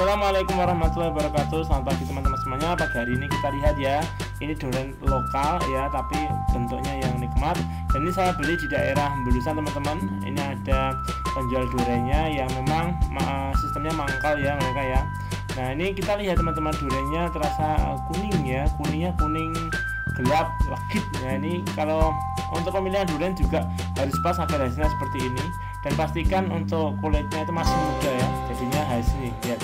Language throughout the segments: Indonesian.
Assalamualaikum warahmatullahi wabarakatuh. Selamat pagi teman-teman semuanya. Pagi hari ini kita lihat ya Ini durian lokal ya Tapi bentuknya yang nikmat. Dan ini saya beli di daerah Bulusan teman-teman. Ini ada penjual duriannya Yang memang sistemnya mangkal ya mereka ya. Nah ini kita lihat teman-teman duriannya terasa kuning ya. Kuningnya kuning gelap legit. Ya ini kalau untuk pemilihan durian juga harus pas agar hasilnya seperti ini. Dan pastikan untuk kulitnya itu masih muda ya jadinya hasilnya lihat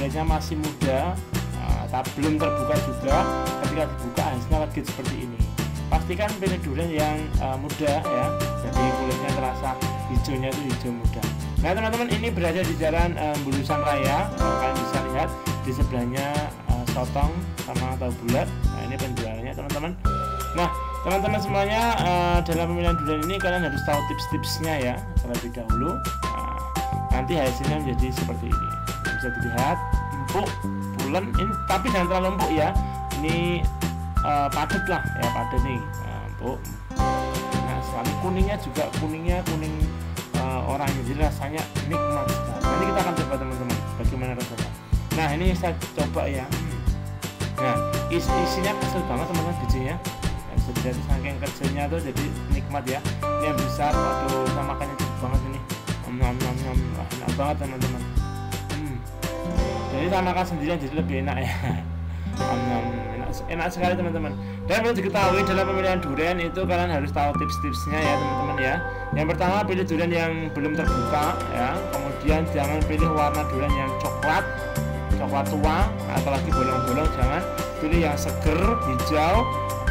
kulitnya masih muda uh, tapi belum terbuka juga. Ketika dibuka hasilnya legit seperti ini. Pastikan pilih durian yang uh, muda ya jadi kulitnya terasa hijaunya itu hijau muda. Nah teman-teman ini berada di jalan um, Bulusan Raya. Kalian bisa lihat di sebelahnya uh, sotong sama tahu bulat nah ini penjualnya teman-teman. Nah teman-teman semuanya uh, dalam pemilihan durian ini kalian harus tahu tips-tipsnya ya terlebih dahulu. Nah, nanti hasilnya menjadi seperti ini bisa dilihat. Empuk bulan ini tapi jangan terlalu empuk ya. Ini uh, padat lah. Ya padat nih. Nah, empuk. Nah selalu kuningnya juga kuningnya kuning uh, oranye. Jadi rasanya nikmat. Sekali nanti kita akan coba teman-teman. Bagaimana rasanya? Nah ini saya coba ya. Nah is isinya kecil banget teman-teman bijinya jadi saking kecilnya tuh jadi nikmat ya. Ini yang besar aduh saya makannya banget ini. Nom nom nom. Enak banget teman-teman. Jadi saya makan sendirian jadi lebih enak ya. Enak, enak sekali teman-teman. Dan perlu diketahui dalam pemilihan durian itu kalian harus tahu tips-tipsnya ya teman-teman ya. Yang pertama pilih durian yang belum terbuka ya. Kemudian jangan pilih warna durian yang coklat coklat tua apalagi bolong-bolong jangan. Pilih yang seger hijau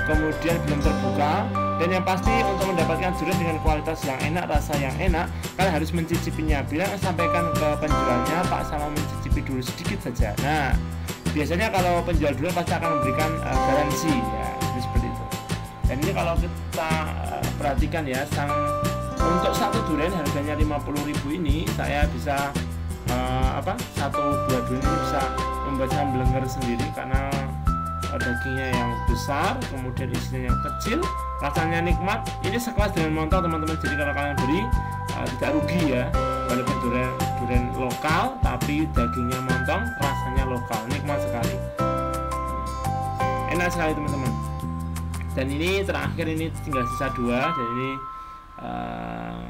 kemudian belum terbuka dan yang pasti untuk mendapatkan durian dengan kualitas yang enak rasa yang enak kalian harus mencicipinya. Bilang sampaikan ke penjualnya pak sama mencicipi dulu sedikit saja. Nah biasanya kalau penjual durian pasti akan memberikan uh, garansi. Ya seperti itu. Dan ini kalau kita uh, perhatikan ya sang untuk satu durian harganya 50.000 ini saya bisa uh, apa satu buah durian ini bisa membuat saya sendiri karena dagingnya yang besar kemudian isinya yang kecil. Rasanya nikmat. Ini sekelas dengan montong teman-teman. Jadi kalau kalian beli uh, tidak rugi ya. Walaupun durian durian lokal tapi dagingnya montong rasanya lokal. Nikmat sekali. Enak sekali teman-teman. Dan ini terakhir ini tinggal sisa dua. Dan ini uh,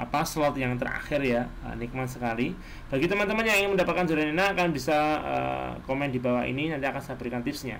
apa slot yang terakhir ya. Nikmat sekali. Bagi teman-teman yang ingin mendapatkan durian enak kalian bisa uh, komen di bawah ini. Nanti akan saya berikan tipsnya